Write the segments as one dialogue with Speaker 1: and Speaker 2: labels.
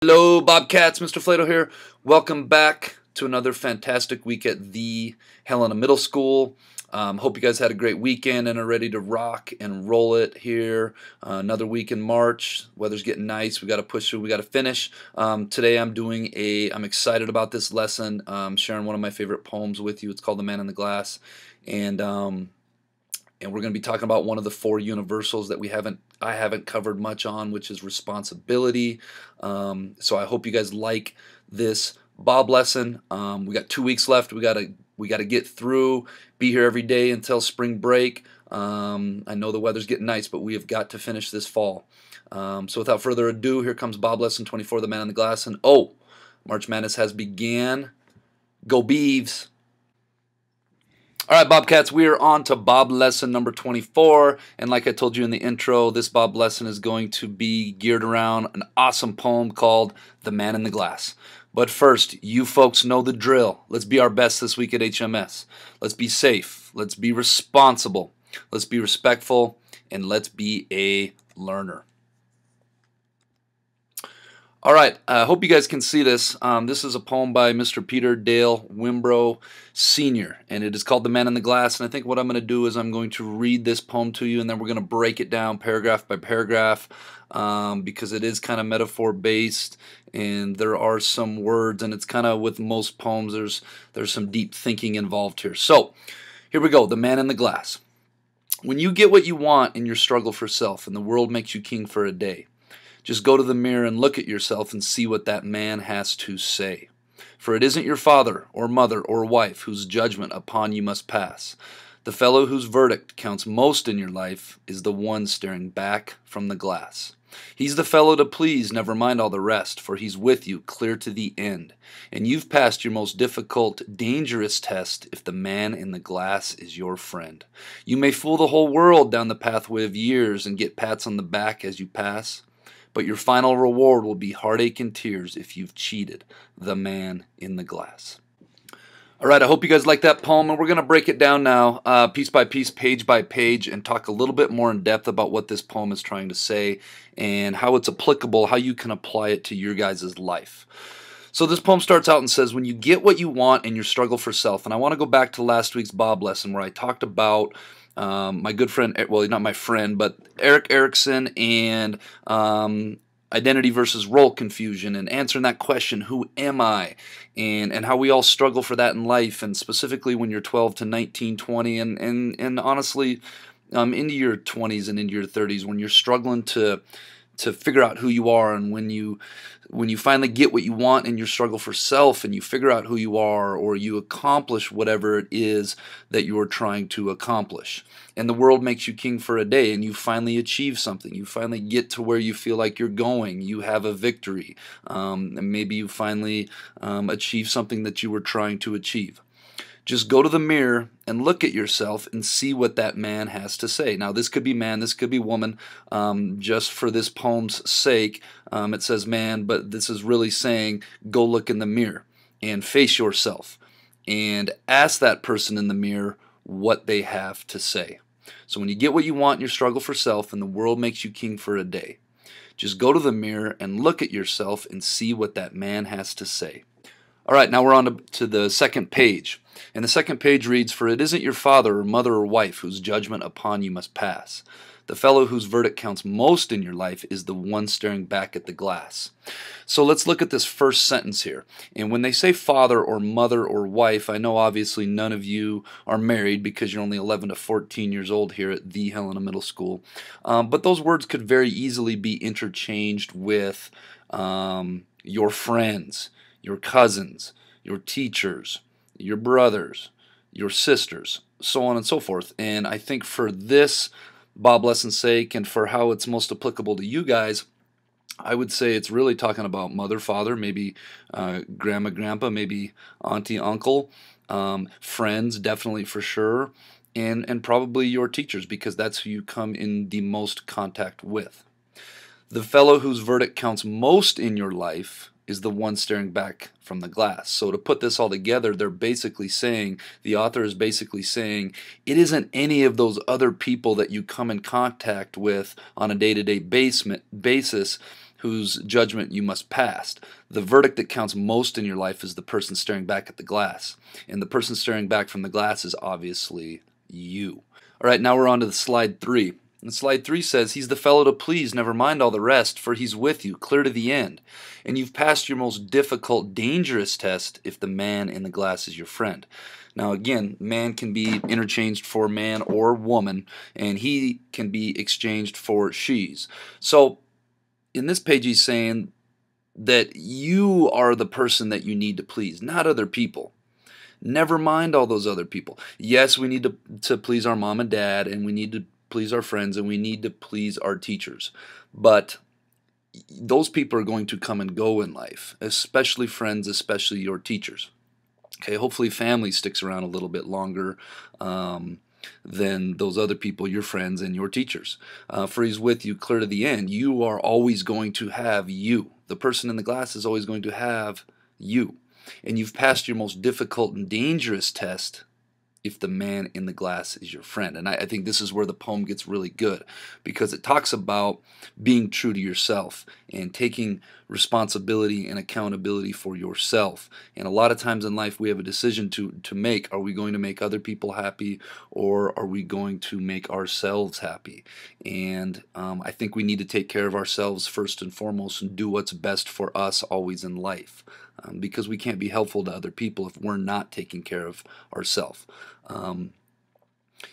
Speaker 1: Hello, Bobcats. Mr. Flatow here. Welcome back to another fantastic week at the Helena Middle School. Um, hope you guys had a great weekend and are ready to rock and roll it here. Uh, another week in March. Weather's getting nice. We got to push through. We got to finish. Um, today I'm doing a. I'm excited about this lesson. Um, sharing one of my favorite poems with you. It's called "The Man in the Glass," and um, and we're going to be talking about one of the four universals that we haven't I haven't covered much on, which is responsibility. Um, so I hope you guys like this Bob lesson. Um, we got two weeks left. We gotta we gotta get through. Be here every day until spring break. Um, I know the weather's getting nice, but we have got to finish this fall. Um, so without further ado, here comes Bob lesson 24, the man in the glass, and oh, March Madness has began. Go Beavs! All right, Bobcats, we are on to Bob lesson number 24. And like I told you in the intro, this Bob lesson is going to be geared around an awesome poem called The Man in the Glass. But first, you folks know the drill. Let's be our best this week at HMS. Let's be safe. Let's be responsible. Let's be respectful. And let's be a learner. All right, I uh, hope you guys can see this. Um, this is a poem by Mr. Peter Dale Wimbrow Sr., and it is called The Man in the Glass. And I think what I'm going to do is I'm going to read this poem to you, and then we're going to break it down paragraph by paragraph um, because it is kind of metaphor based, and there are some words, and it's kind of with most poems, there's, there's some deep thinking involved here. So, here we go The Man in the Glass. When you get what you want in your struggle for self, and the world makes you king for a day, just go to the mirror and look at yourself and see what that man has to say. For it isn't your father or mother or wife whose judgment upon you must pass. The fellow whose verdict counts most in your life is the one staring back from the glass. He's the fellow to please, never mind all the rest, for he's with you clear to the end. And you've passed your most difficult, dangerous test if the man in the glass is your friend. You may fool the whole world down the pathway of years and get pats on the back as you pass. But your final reward will be heartache and tears if you've cheated the man in the glass. All right, I hope you guys like that poem, and we're going to break it down now, uh, piece by piece, page by page, and talk a little bit more in depth about what this poem is trying to say and how it's applicable, how you can apply it to your guys' life. So this poem starts out and says, When you get what you want in your struggle for self, and I want to go back to last week's Bob lesson where I talked about um, my good friend, well, not my friend, but Erik Erikson and um, identity versus role confusion and answering that question, who am I? And, and how we all struggle for that in life, and specifically when you're 12 to 19, 20, and, and, and honestly, um, into your 20s and into your 30s, when you're struggling to to figure out who you are and when you when you finally get what you want in your struggle for self and you figure out who you are or you accomplish whatever it is that you're trying to accomplish. And the world makes you king for a day and you finally achieve something. You finally get to where you feel like you're going. You have a victory. Um, and maybe you finally um, achieve something that you were trying to achieve just go to the mirror and look at yourself and see what that man has to say. Now, this could be man, this could be woman. Um, just for this poem's sake, um, it says man, but this is really saying go look in the mirror and face yourself and ask that person in the mirror what they have to say. So, when you get what you want in your struggle for self and the world makes you king for a day, just go to the mirror and look at yourself and see what that man has to say. All right, now we're on to, to, the second page. And the second page reads For it isn't your father or mother or wife whose judgment upon you must pass. The fellow whose verdict counts most in your life is the one staring back at the glass. So let's look at this first sentence here. And when they say father or mother or wife, I know obviously none of you are married because you're only 11 to 14 years old here at the Helena Middle School. Um, but those words could very easily be interchanged with um, your friends your cousins, your teachers, your brothers, your sisters, so on and so forth. And I think for this Bob lesson's sake and for how it's most applicable to you guys, I would say it's really talking about mother, father, maybe uh, grandma, grandpa, maybe auntie, uncle, um, friends, definitely for sure, and and probably your teachers because that's who you come in the most contact with. The fellow whose verdict counts most in your life is the one staring back from the glass. So to put this all together, they're basically saying, the author is basically saying, it isn't any of those other people that you come in contact with on a day-to-day basis whose judgment you must pass. The verdict that counts most in your life is the person staring back at the glass. And the person staring back from the glass is obviously you. All right, now we're on to the slide three. And slide three says, He's the fellow to please, never mind all the rest, for he's with you, clear to the end. And you've passed your most difficult, dangerous test if the man in the glass is your friend. Now, again, man can be interchanged for man or woman, and he can be exchanged for she's. So, in this page, he's saying that you are the person that you need to please, not other people. Never mind all those other people. Yes, we need to, to please our mom and dad, and we need to please our friends and we need to please our teachers. But those people are going to come and go in life, especially friends, especially your teachers. Okay, hopefully family sticks around a little bit longer um, than those other people, your friends and your teachers. Uh, for he's with you clear to the end. You are always going to have you. The person in the glass is always going to have you. And you've passed your most difficult and dangerous test if the man in the glass is your friend. And I, I, think this is where the poem gets really good because it talks about being true to yourself and taking responsibility and accountability for yourself. And a lot of times in life, we have a decision to, to make. Are we going to make other people happy or are we going to make ourselves happy? And um, I think we need to take care of ourselves first and foremost and do what's best for us always in life um, because we can't be helpful to other people if we're not taking care of ourselves. Um,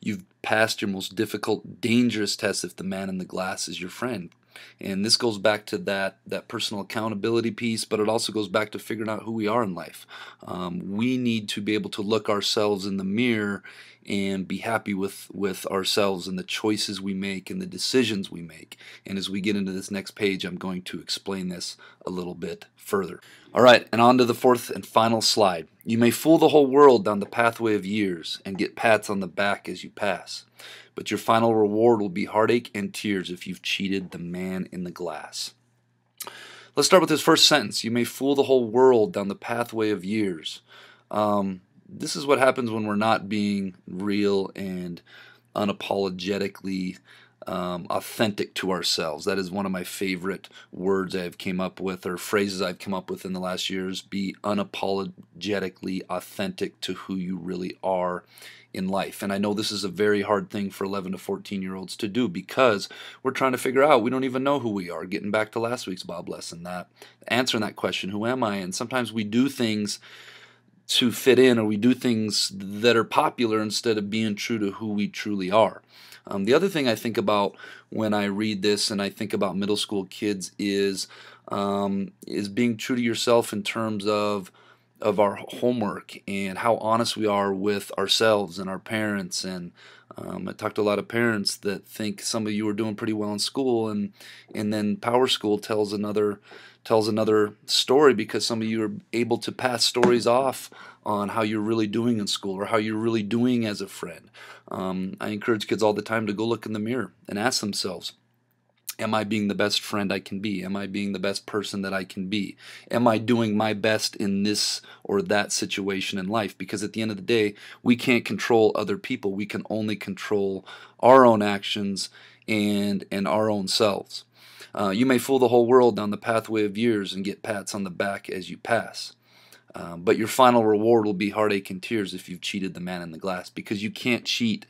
Speaker 1: you've passed your most difficult, dangerous test if the man in the glass is your friend. And this goes back to that, that personal accountability piece, but it also goes back to figuring out who we are in life. Um, we need to be able to look ourselves in the mirror and be happy with, with ourselves and the choices we make and the decisions we make. And as we get into this next page, I'm going to explain this a little bit further. All right, and on to the fourth and final slide. You may fool the whole world down the pathway of years and get pats on the back as you pass but your final reward will be heartache and tears if you've cheated the man in the glass. Let's start with this first sentence. You may fool the whole world down the pathway of years. Um, this is what happens when we're not being real and unapologetically um, authentic to ourselves. That is one of my favorite words I've came up with or phrases I've come up with in the last years. Be unapologetically authentic to who you really are in life. And I know this is a very hard thing for 11 to 14 year olds to do because we're trying to figure out we don't even know who we are. Getting back to last week's Bob lesson, that answering that question, who am I? And sometimes we do things to fit in or we do things that are popular instead of being true to who we truly are. Um, the other thing I think about when I read this and I think about middle school kids is um, is being true to yourself in terms of of our homework and how honest we are with ourselves and our parents and um, I talked to a lot of parents that think some of you are doing pretty well in school and and then Power School tells another tells another story because some of you are able to pass stories off on how you're really doing in school or how you're really doing as a friend. Um, I encourage kids all the time to go look in the mirror and ask themselves, Am I being the best friend I can be? Am I being the best person that I can be? Am I doing my best in this or that situation in life? Because at the end of the day, we can't control other people. We can only control our own actions and and our own selves. Uh, you may fool the whole world down the pathway of years and get pats on the back as you pass. Um, but your final reward will be heartache and tears if you've cheated the man in the glass because you can't cheat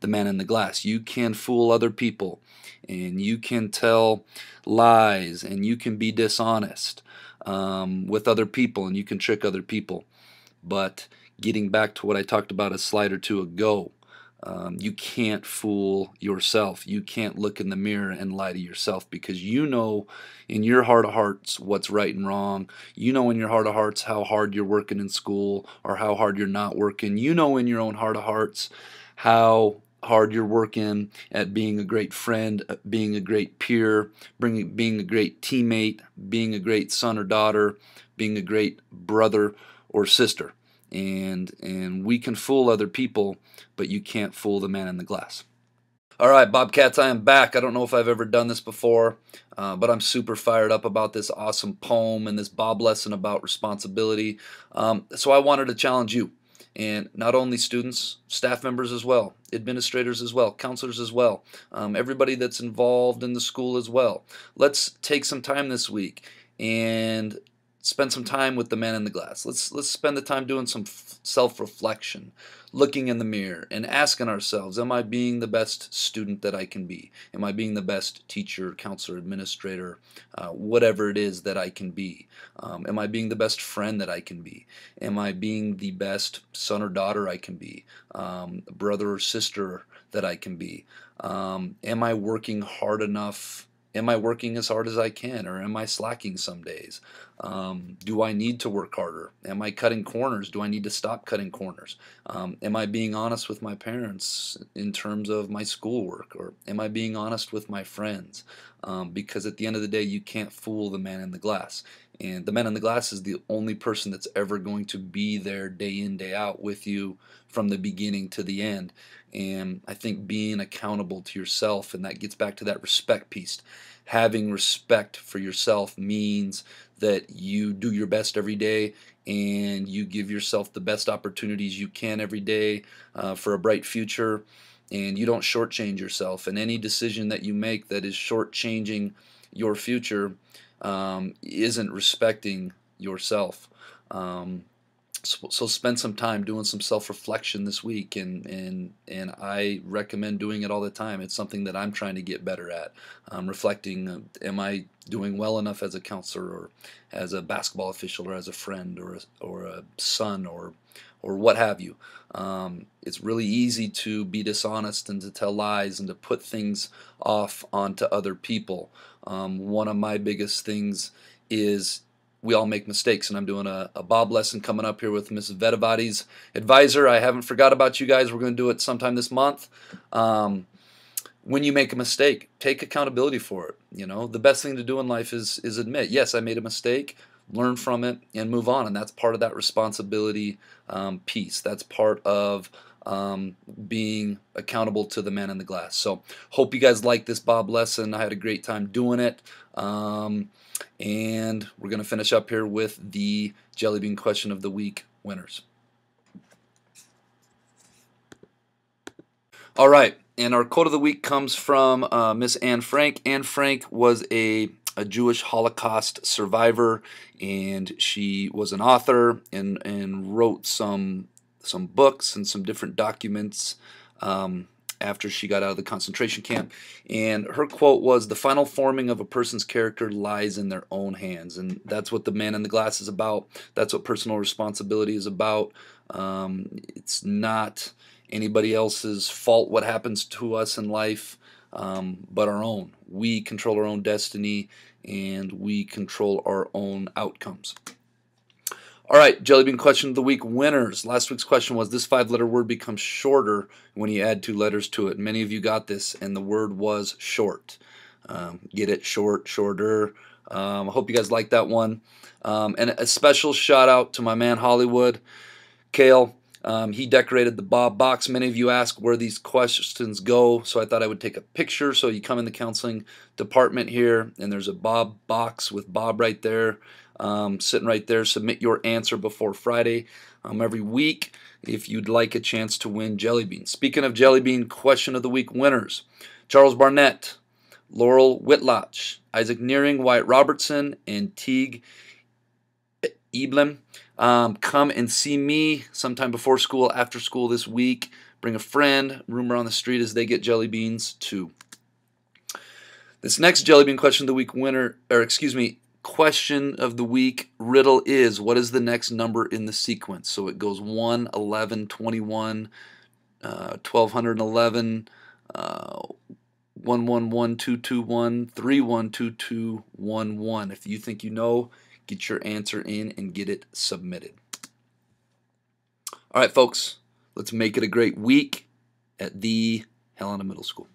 Speaker 1: the man in the glass. You can fool other people and you can tell lies and you can be dishonest um, with other people and you can trick other people. But getting back to what I talked about a slide or two ago, um, you can't fool yourself. You can't look in the mirror and lie to yourself because you know in your heart of hearts what's right and wrong. You know in your heart of hearts how hard you're working in school or how hard you're not working. You know in your own heart of hearts how hard you're working at being a great friend, uh, being a great peer, bringing, being a great teammate, being a great son or daughter, being a great brother or sister. And, and we can fool other people, but you can't fool the man in the glass. All right, Bobcats, I am back. I don't know if I've ever done this before, uh, but I'm super fired up about this awesome poem and this Bob lesson about responsibility. Um, so I wanted to challenge you And not only students, staff members as well, administrators as well, counselors as well, um, everybody that's involved in the school as well. Let's take some time this week and spend some time with the man in the glass. Let's let's spend the time doing some self-reflection, looking in the mirror and asking ourselves, am I being the best student that I can be? Am I being the best teacher, counselor, administrator, uh, whatever it is that I can be? Um, am I being the best friend that I can be? Am I being the best son or daughter I can be? Um, brother or sister that I can be? Um, am I working hard enough am I working as hard as I can or am I slacking some days? Um, do I need to work harder? Am I cutting corners? Do I need to stop cutting corners? Um, am I being honest with my parents in terms of my schoolwork or am I being honest with my friends? Um, because at the end of the day, you can't fool the man in the glass. And the man in the glass is the only person that's ever going to be there day in, day out with you from the beginning to the end. And I think being accountable to yourself, and that gets back to that respect piece. Having respect for yourself means that you do your best every day and you give yourself the best opportunities you can every day uh, for a bright future. And you don't shortchange yourself. And any decision that you make that is shortchanging your future um, isn't respecting yourself. Um, so, so, spend some time doing some self-reflection this week and and and I recommend doing it all the time. It's something that I'm trying to get better at. Um, reflecting uh, am I doing well enough as a counselor or as a basketball official or as a friend or a, or a son or or what have you? Um, it's really easy to be dishonest and to tell lies and to put things off onto other people um, one of my biggest things is we all make mistakes, and I'm doing a, a Bob lesson coming up here with Mrs. Vedavati's advisor. I haven't forgot about you guys. We're going to do it sometime this month. Um, when you make a mistake, take accountability for it. You know, the best thing to do in life is is admit, yes, I made a mistake, learn from it, and move on. And that's part of that responsibility um, piece. That's part of um, being accountable to the man in the glass. So, hope you guys like this Bob lesson. I had a great time doing it. Um, and we're going to finish up here with the Jelly Bean Question of the Week winners. All right, and our quote of the week comes from uh, Miss Anne Frank. Anne Frank was a, a Jewish Holocaust survivor, and she was an author and, and wrote some some books and some different documents um, after she got out of the concentration camp. And her quote was The final forming of a person's character lies in their own hands. And that's what the man in the glass is about. That's what personal responsibility is about. Um, it's not anybody else's fault what happens to us in life, um, but our own. We control our own destiny and we control our own outcomes. All right, Jellybean question of the week winners. Last week's question was this five letter word becomes shorter when you add two letters to it. Many of you got this, and the word was short. Um, get it? Short, shorter. Um, I hope you guys like that one. Um, and a special shout out to my man Hollywood, Kale. Um, he decorated the Bob box. Many of you ask where these questions go, so I thought I would take a picture. So you come in the counseling department here, and there's a Bob box with Bob right there um, sitting right there. Submit your answer before Friday um, every week if you'd like a chance to win Jelly Bean. Speaking of Jelly Bean, question of the week winners Charles Barnett, Laurel Whitlatch, Isaac Nearing, Wyatt Robertson, and Teague Eblin. Um, come and see me sometime before school, after school this week. Bring a friend. Rumor on the street is they get jelly beans too. This next jelly bean question of the week winner, or excuse me, question of the week riddle is what is the next number in the sequence? So it goes 1, 11, 21, uh, 1211, uh, 111221, 312211. If you think you know, get your answer in and get it submitted. All right, folks, let's make it a great week at the Helena Middle School.